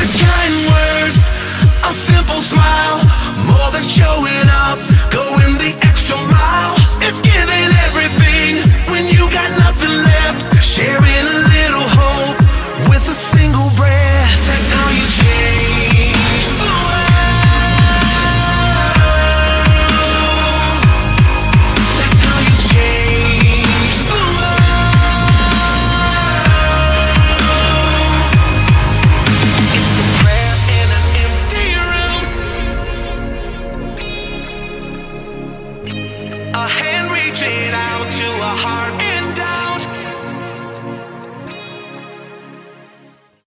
the kind words, a simple smile our hands